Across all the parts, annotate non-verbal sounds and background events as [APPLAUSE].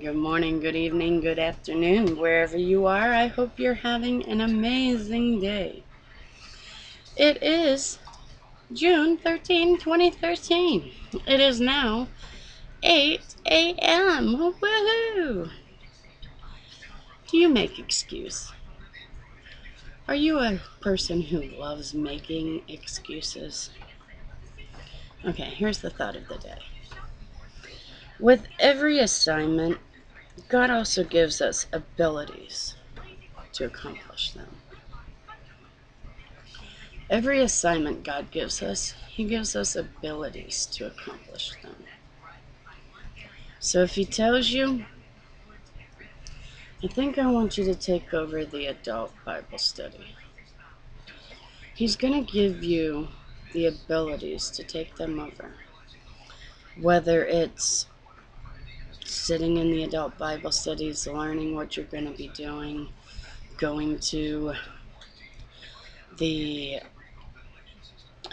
Good morning, good evening, good afternoon, wherever you are. I hope you're having an amazing day. It is June 13, 2013. It is now 8 a.m. Woohoo! Do you make excuse? Are you a person who loves making excuses? Okay, here's the thought of the day. With every assignment, God also gives us abilities to accomplish them. Every assignment God gives us, He gives us abilities to accomplish them. So if He tells you, I think I want you to take over the adult Bible study, He's going to give you the abilities to take them over. Whether it's sitting in the adult Bible studies, learning what you're going to be doing, going to the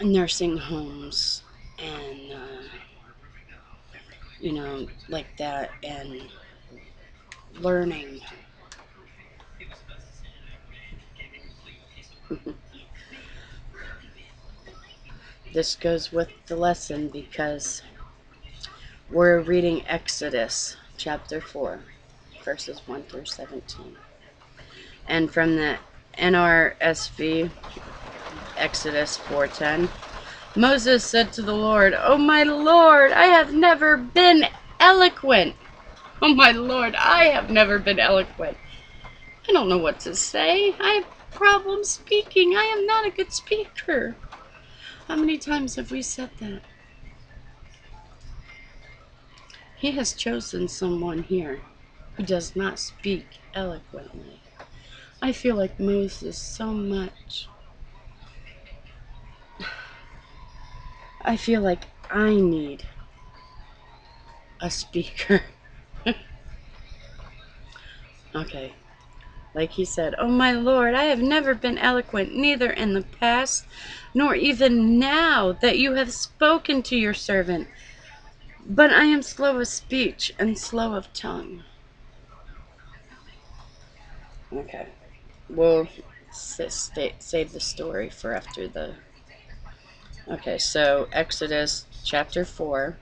nursing homes, and, uh, you know, like that, and learning. [LAUGHS] this goes with the lesson because we're reading Exodus chapter 4, verses 1 through 17. And from the NRSV, Exodus 4:10, Moses said to the Lord, "Oh my Lord, I have never been eloquent. [LAUGHS] Oh my Lord, I have never been eloquent. I don't know what to say. I have problems speaking. I am not a good speaker." How many times have we said that? He has chosen someone here who does not speak eloquently. I feel like Moses so much. [SIGHS] I feel like I need a speaker. [LAUGHS] okay. Like he said, Oh my Lord, I have never been eloquent, neither in the past, nor even now that you have spoken to your servant. But I am slow of speech and slow of tongue. Okay. We'll save the story for after the. Okay, so Exodus chapter 4,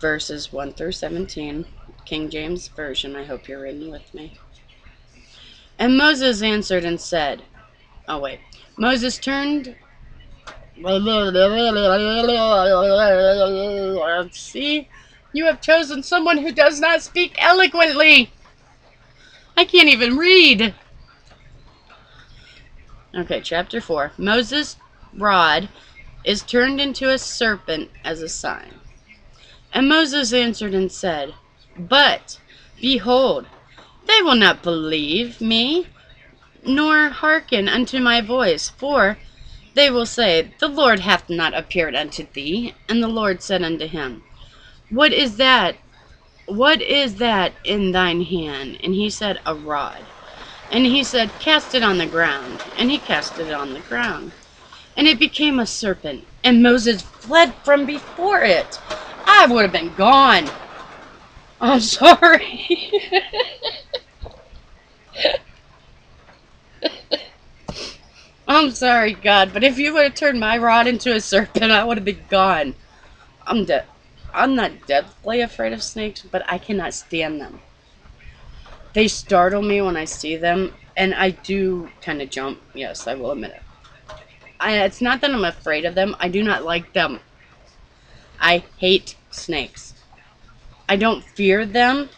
verses 1 through 17, King James Version. I hope you're reading with me. And Moses answered and said, Oh, wait. Moses turned See? You have chosen someone who does not speak eloquently. I can't even read. Okay, chapter 4. Moses' rod is turned into a serpent as a sign. And Moses answered and said, But, behold, they will not believe me, nor hearken unto my voice, for they will say, The Lord hath not appeared unto thee. And the Lord said unto him, What is that? What is that in thine hand? And he said, A rod. And he said, Cast it on the ground. And he cast it on the ground. And it became a serpent. And Moses fled from before it. I would have been gone. I'm [LAUGHS] sorry. [LAUGHS] I'm sorry, God, but if you would have turned my rod into a serpent, I would have been gone. I'm dead. I'm not deathly afraid of snakes, but I cannot stand them. They startle me when I see them, and I do kind of jump. Yes, I will admit it. I, it's not that I'm afraid of them. I do not like them. I hate snakes. I don't fear them.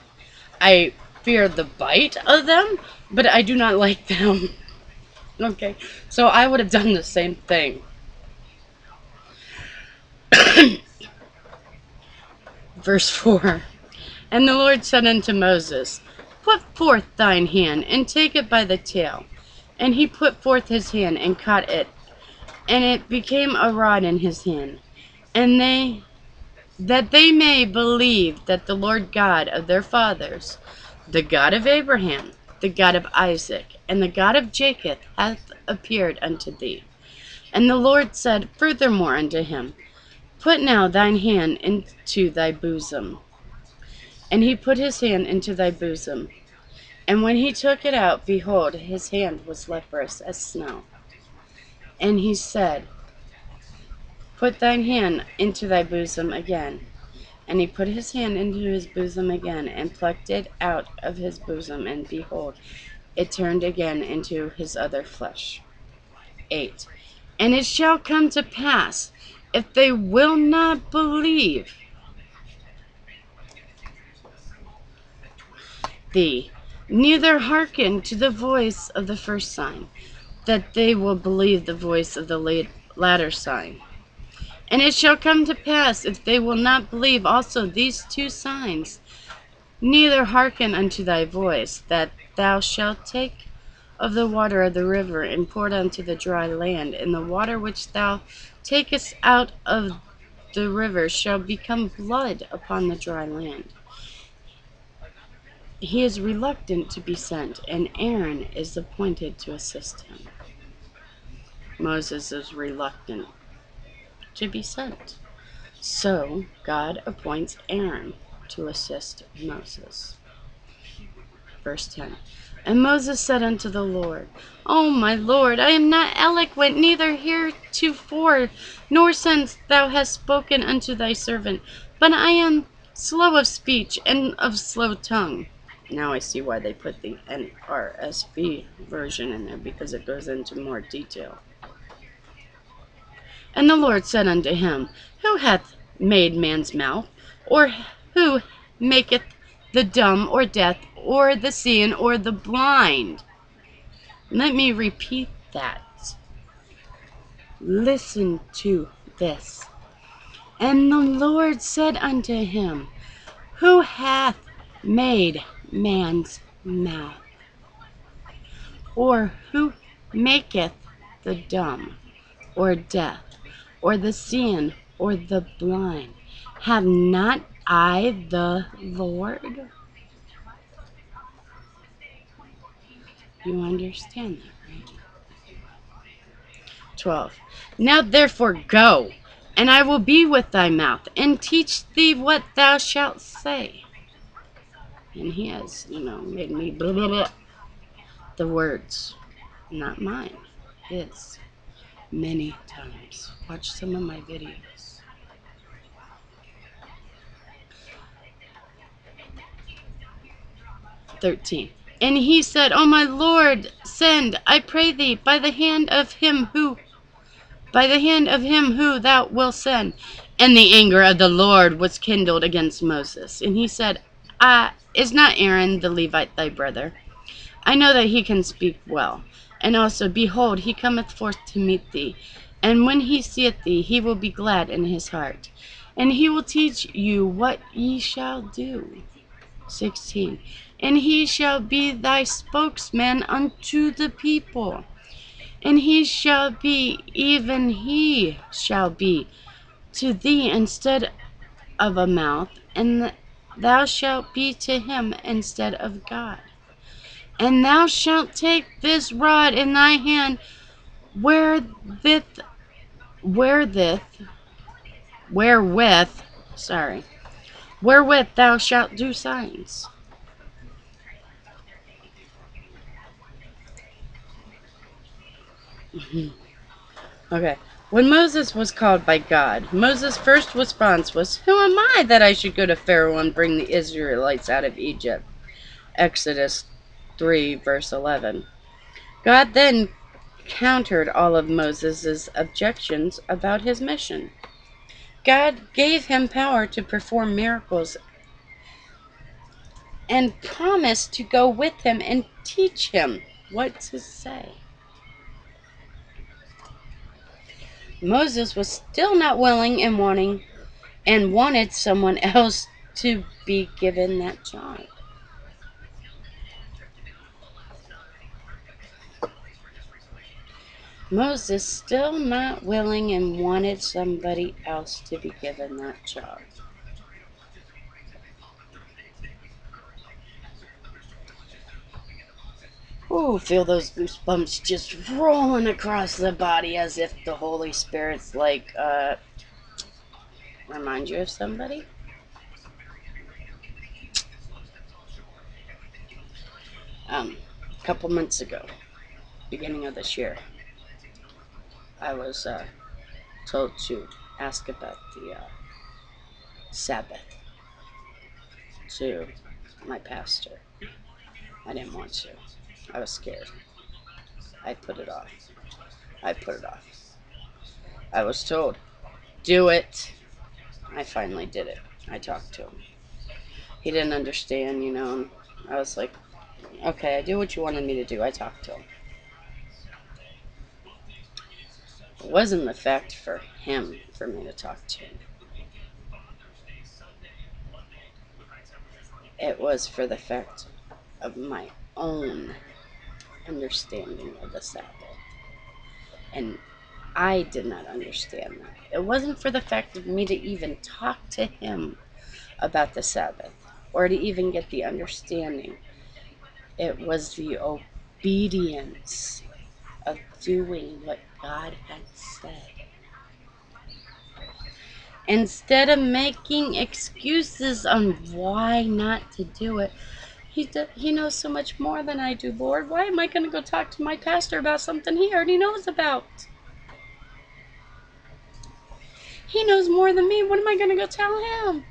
I fear the bite of them, but I do not like them. [LAUGHS] Okay, so I would have done the same thing. [COUGHS] Verse 4 And the Lord said unto Moses, Put forth thine hand, and take it by the tail. And he put forth his hand, and caught it, and it became a rod in his hand. And they, that they may believe that the Lord God of their fathers, the God of Abraham, the God of Isaac, and the God of Jacob hath appeared unto thee. And the Lord said furthermore unto him, Put now thine hand into thy bosom. And he put his hand into thy bosom. And when he took it out, behold, his hand was leprous as snow. And he said, Put thine hand into thy bosom again. And he put his hand into his bosom again, and plucked it out of his bosom, and behold, it turned again into his other flesh. 8. And it shall come to pass, if they will not believe thee, neither hearken to the voice of the first sign, that they will believe the voice of the latter sign. And it shall come to pass, if they will not believe also these two signs, neither hearken unto thy voice, that thou shalt take of the water of the river, and pour it unto the dry land, and the water which thou takest out of the river shall become blood upon the dry land. He is reluctant to be sent, and Aaron is appointed to assist him. Moses is reluctant to be sent. So God appoints Aaron to assist Moses. Verse 10 And Moses said unto the Lord, O my Lord, I am not eloquent, neither heretofore, nor since thou hast spoken unto thy servant, but I am slow of speech and of slow tongue. Now I see why they put the NRSV version in there, because it goes into more detail. And the Lord said unto him, Who hath made man's mouth? Or who maketh the dumb, or deaf, or the seeing, or the blind? Let me repeat that. Listen to this. And the Lord said unto him, Who hath made man's mouth? Or who maketh the dumb, or deaf, or the seeing, or the blind? Have not I the Lord? You understand that, right? 12. Now therefore go, and I will be with thy mouth, and teach thee what thou shalt say. And he has, you know, made me blah, blah, blah. The words, not mine, his many times. Watch some of my videos. Thirteen. And he said, O my Lord, send, I pray thee, by the hand of him who by the hand of him who thou wilt send. And the anger of the Lord was kindled against Moses. And he said, Ah, is not Aaron the Levite thy brother? I know that he can speak well. And also, behold, he cometh forth to meet thee. And when he seeth thee, he will be glad in his heart. And he will teach you what ye shall do. 16. And he shall be thy spokesman unto the people. And he shall be, even he shall be, to thee instead of a mouth, and thou shalt be to him instead of God. And thou shalt take this rod in thy hand, wherewith, wherewith, wherewith, sorry, wherewith thou shalt do signs. Mm-hmm. Okay. When Moses was called by God, Moses' first response was, Who am I that I should go to Pharaoh and bring the Israelites out of Egypt? Exodus 3, verse 11. God then countered all of Moses' objections about his mission. God gave him power to perform miracles and promised to go with him and teach him what to say. Moses was still not willing and wanting and wanted someone [LAUGHS] else to be given that job. Moses still not willing and wanted somebody else to be given that job. Ooh, feel those goosebumps just rolling across the body as if the Holy Spirit's like, uh, remind you of somebody? Um, a couple months ago, beginning of this year, I was uh, told to ask about the uh, Sabbath to my pastor. I didn't want to. I was scared. I put it off. I put it off. I was told, do it. I finally did it. I talked to him. He didn't understand, you know. I was like, okay, I do what you wanted me to do. I talked to him. It wasn't the fact for him for me to talk to. It was for the fact of my own understanding of the Sabbath. And I did not understand that. It wasn't for the fact of me to even talk to him about the Sabbath or to even get the understanding. It was the obedience of doing what God had said. Instead of making excuses on why not to do it, he, do, he knows so much more than I do, Lord. Why am I going to go talk to my pastor about something he already knows about? He knows more than me. What am I going to go tell him?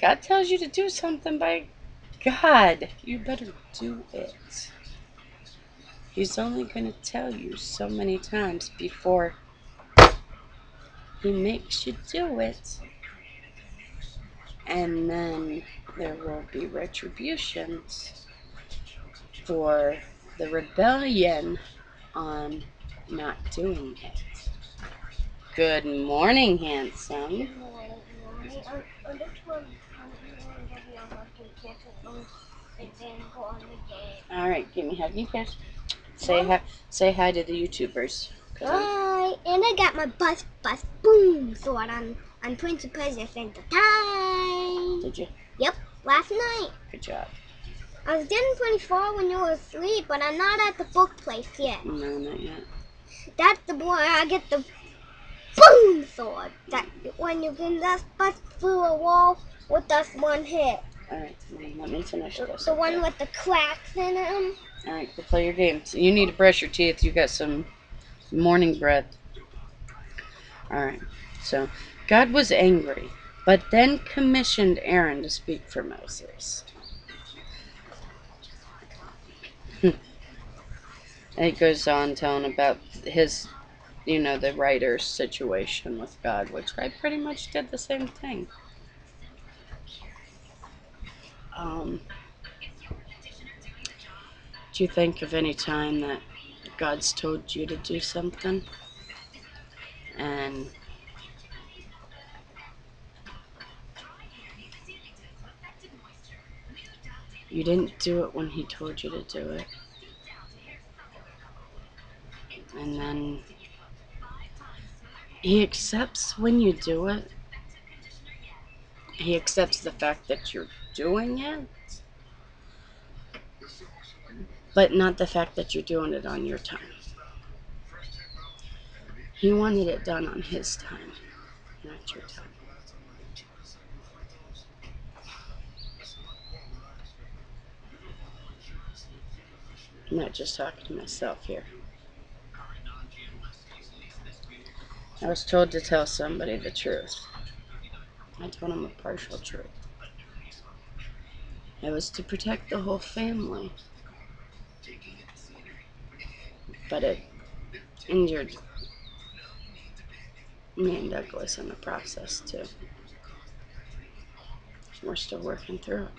God tells you to do something by God. You better do it. He's only going to tell you so many times before he makes you do it. And then there will be retributions for the rebellion on not doing it. Good morning, handsome. All right, give me a hug, you guys. Say hi. Say hi to the YouTubers. Hi, and I got my bus bus boom sword on on Prince of Persia Center time. Did you? Yep, last night. Good job. I was getting 24 when you were asleep, but I'm not at the book place yet. No, not yet. That's the boy I get the boom sword. That when you can just bust through a wall with just one hit. All right, let me finish The, this. the one with the cracks in them. All right, go play your game. So you need to brush your teeth. You got some morning breath. All right. So God was angry, but then commissioned Aaron to speak for Moses. [LAUGHS] and it goes on telling about his, you know, the writer's situation with God, which I pretty much did the same thing. Um, do you think of any time that God's told you to do something and you didn't do it when He told you to do it? And then He accepts when you do it. He accepts the fact that you're doing it but not the fact that you're doing it on your time. He wanted it done on his time, not your time. I'm not just talking to myself here. I was told to tell somebody the truth. I told him a partial truth. It was to protect the whole family but it injured me and Douglas in the process too. We're still working through it.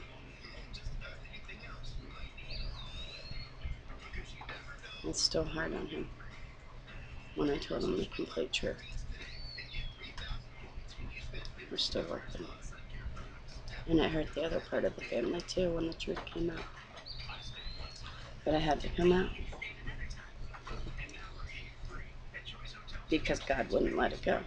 It's still hard on him when I told him the complete truth. We're still working. And it hurt the other part of the family too when the truth came out. But I had to come out. because God wouldn't let it go.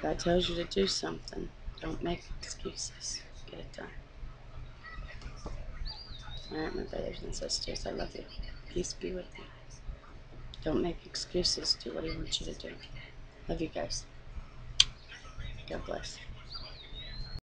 God tells you to do something. Don't make excuses. Get it done. All right, my brothers and sisters, I love you. Peace be with you. Don't make excuses. Do what He wants you to do. Love you guys. God bless.